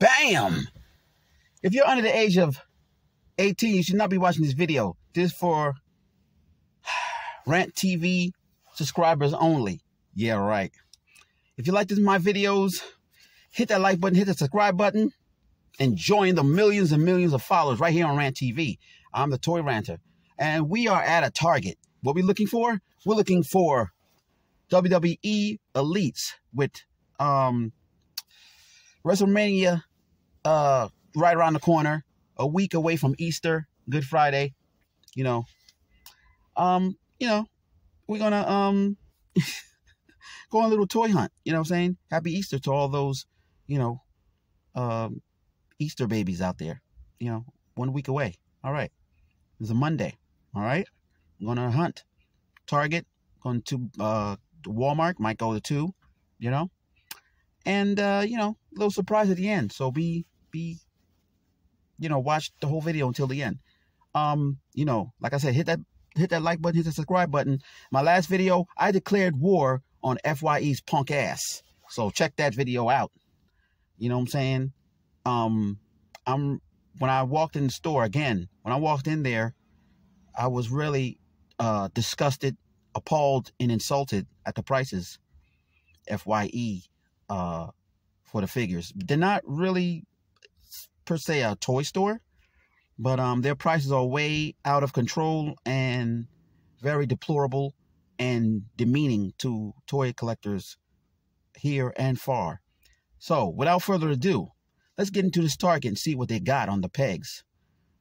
Bam! If you're under the age of 18, you should not be watching this video. This is for Rant TV subscribers only. Yeah, right. If you like this my videos, hit that like button, hit the subscribe button, and join the millions and millions of followers right here on Rant TV. I'm the Toy Ranter, and we are at a target. What we looking for? We're looking for WWE Elites with um, WrestleMania uh, right around the corner, a week away from Easter, Good Friday. You know, um, you know, we're gonna um go on a little toy hunt. You know what I'm saying? Happy Easter to all those, you know, um, Easter babies out there. You know, one week away. All right. It's a Monday. All right. I'm gonna hunt. Target. Going to uh Walmart. Might go to two. You know. And uh, you know, little surprise at the end. So be be you know, watch the whole video until the end. Um, you know, like I said, hit that hit that like button, hit the subscribe button. My last video, I declared war on FYE's punk ass. So check that video out. You know what I'm saying? Um, I'm when I walked in the store again, when I walked in there, I was really uh, disgusted, appalled, and insulted at the prices. Fye uh, for the figures. They're not really per se a toy store, but um, their prices are way out of control and very deplorable and demeaning to toy collectors here and far. So, without further ado, let's get into this Target and see what they got on the pegs.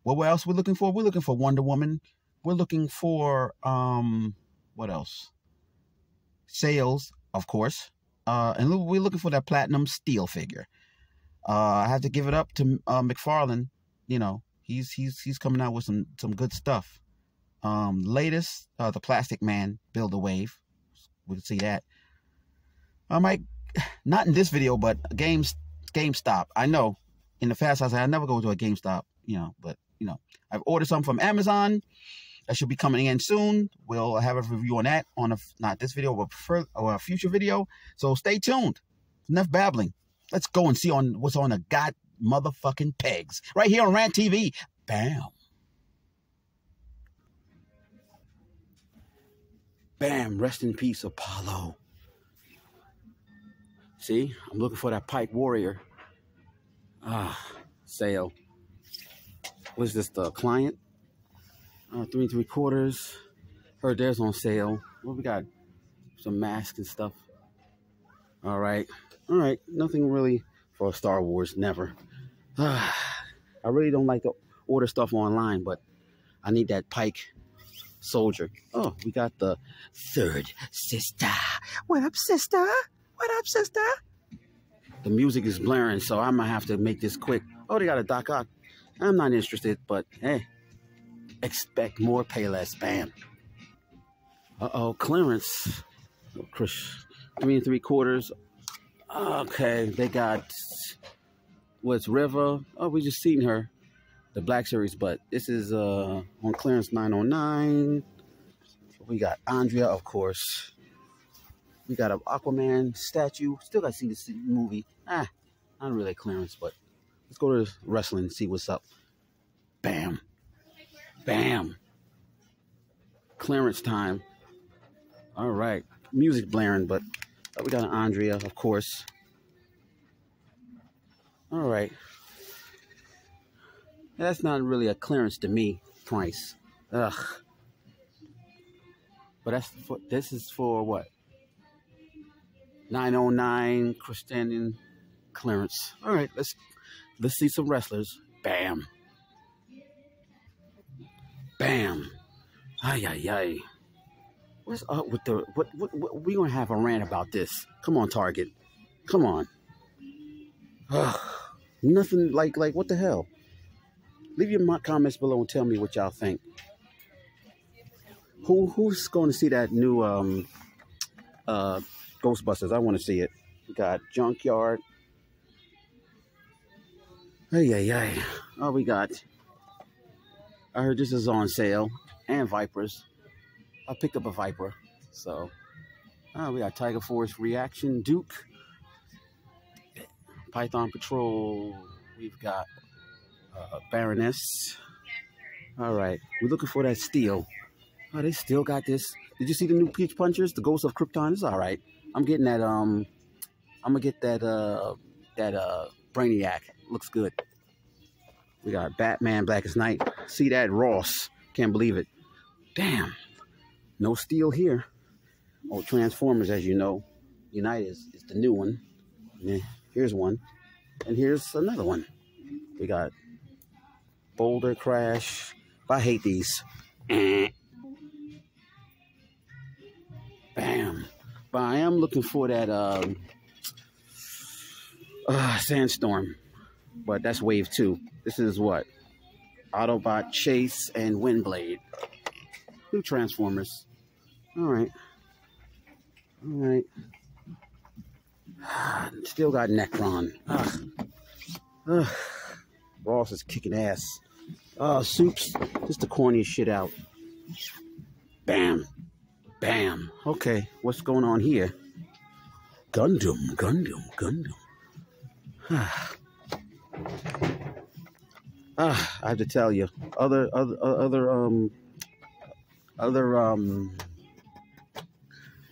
What else we're looking for? We're looking for Wonder Woman. We're looking for um, what else? Sales, of course. Uh, and we're looking for that platinum steel figure. Uh, I have to give it up to uh, McFarlane. You know, he's he's he's coming out with some some good stuff. Um, latest, uh, the Plastic Man build a wave. We can see that. I might not in this video, but games GameStop. I know in the fast said I never go to a GameStop, you know, but you know I've ordered some from Amazon. That should be coming in soon. We'll have a review on that on a not this video, but for, or a future video. So stay tuned. Enough babbling. Let's go and see on what's on the god motherfucking pegs right here on Rant TV. Bam. Bam. Rest in peace, Apollo. See, I'm looking for that Pyke Warrior. Ah, sale. What is this, the client? Uh, three and three quarters. Heard there's on sale. What we got? Some masks and stuff. All right. All right. Nothing really for Star Wars. Never. I really don't like to order stuff online, but I need that Pyke soldier. Oh, we got the third sister. What up, sister? What up, sister? The music is blaring, so I might have to make this quick. Oh, they got a Doc Ock. I'm not interested, but hey, expect more, pay less. Bam. Uh-oh, clearance. Oh, Chris, three and three quarters. Okay, they got what's Reva. Oh, we just seen her, the Black Series, but this is uh on clearance 909. We got Andrea, of course. We got an Aquaman statue. Still got to see this movie. Ah, not really clearance, but let's go to wrestling and see what's up. Bam. Bam. Clearance time. All right. Music blaring, but we got an Andrea, of course. All right. That's not really a clearance to me price. Ugh. But that's for, this is for what? 909 Christian clearance. All right, let's let's see some wrestlers. Bam. Bam. Ay ay ay. What's up with the what, what, what we gonna have a rant about this? Come on, Target. Come on. Ugh. Nothing like like what the hell? Leave your comments below and tell me what y'all think. Who who's going to see that new um uh Ghostbusters? I want to see it. We got Junkyard. Hey, hey, hey. Oh, we got. I heard this is on sale. And Vipers. I picked up a Viper. So, oh, we got Tiger Force Reaction Duke. Python Patrol. We've got uh, Baroness. All right, we're looking for that steel. Oh, they still got this. Did you see the new Page Punchers? The Ghost of Krypton is all right. I'm getting that. Um, I'm gonna get that. Uh, that uh, Brainiac looks good. We got Batman, Blackest Night. See that Ross? Can't believe it. Damn, no steel here. Oh, Transformers, as you know, United is, is the new one. Here's one, and here's another one. We got Boulder Crash. I hate these. Bam. But I am looking for that um, uh, Sandstorm. But that's wave two. This is what? Autobot Chase and Windblade. New Transformers. All right. All right. Still got Necron. Ugh. Ugh. Ross is kicking ass. Oh, soups. Just the corniest shit out. Bam. Bam. Okay, what's going on here? Gundam, Gundam, Gundam. ah, I have to tell you, other, other, other, um, other, um,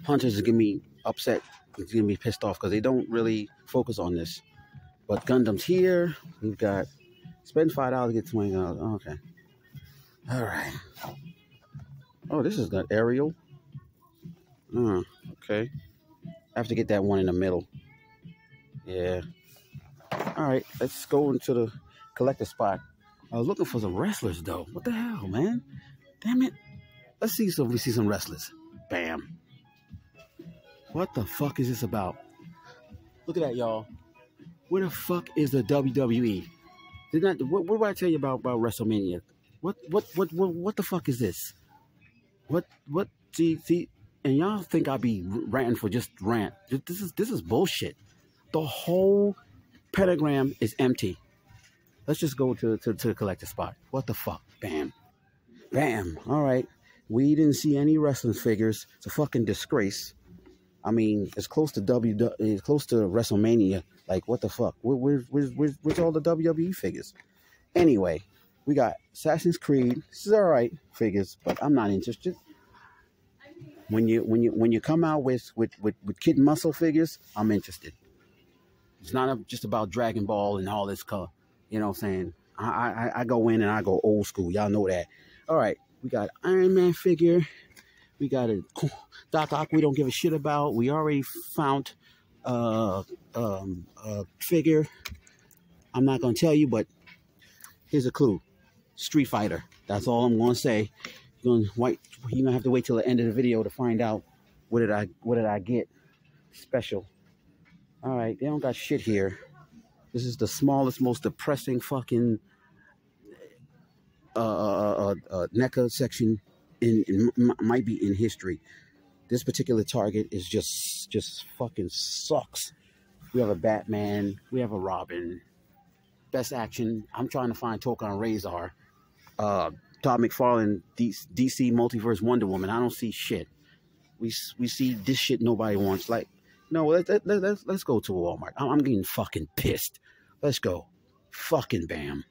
hunters gonna be upset. It's gonna be pissed off because they don't really focus on this. But Gundam's here. We've got Spend five dollars, to get twenty dollars. Oh, okay. All right. Oh, this is got aerial. Oh, okay. I have to get that one in the middle. Yeah. All right, let's go into the collector spot. I was looking for some wrestlers though. What the hell, man? Damn it. Let's see some we see some wrestlers. Bam. What the fuck is this about? Look at that, y'all. Where the fuck is the WWE? Did not what, what did I tell you about, about WrestleMania? What what what what what the fuck is this? What what see see and y'all think I'd be ranting for just rant. This is this is bullshit. The whole pentagram is empty. Let's just go to, to, to the collector spot. What the fuck? Bam. Bam. All right. We didn't see any wrestling figures. It's a fucking disgrace. I mean, it's close to W. It's close to WrestleMania. Like, what the fuck? Where, where, where's, where's, where's all the WWE figures? Anyway, we got Assassin's Creed. This is all right figures, but I'm not interested. When you when you when you come out with with with, with Kid Muscle figures, I'm interested. It's not just about Dragon Ball and all this color. You know what I'm saying? I, I I go in and I go old school. Y'all know that. All right, we got Iron Man figure. We got a Doc Ock we don't give a shit about. We already found uh, um, uh, figure. I'm not going to tell you, but here's a clue. Street Fighter. That's all I'm going to say. You're going to have to wait till the end of the video to find out what did I what did I get special. All right, they don't got shit here. This is the smallest, most depressing fucking uh, uh, uh, uh NECA section in, in might be in history. This particular target is just just fucking sucks. We have a Batman. We have a Robin. Best action. I'm trying to find Tokkon Rahzar. Uh, Todd McFarlane, DC Multiverse Wonder Woman. I don't see shit. We we see this shit nobody wants. Like, no, let, let, let, let's, let's go to Walmart. I'm, I'm getting fucking pissed. Let's go. Fucking bam.